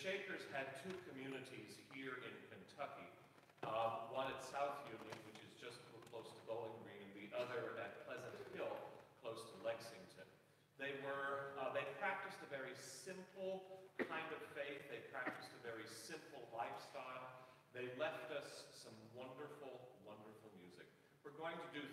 Shakers had two communities here in Kentucky. Um, one at South Union, which is just close to Bowling Green, and the other at Pleasant Hill, close to Lexington. They were, uh, they practiced a very simple kind of faith. They practiced a very simple lifestyle. They left us some wonderful, wonderful music. We're going to do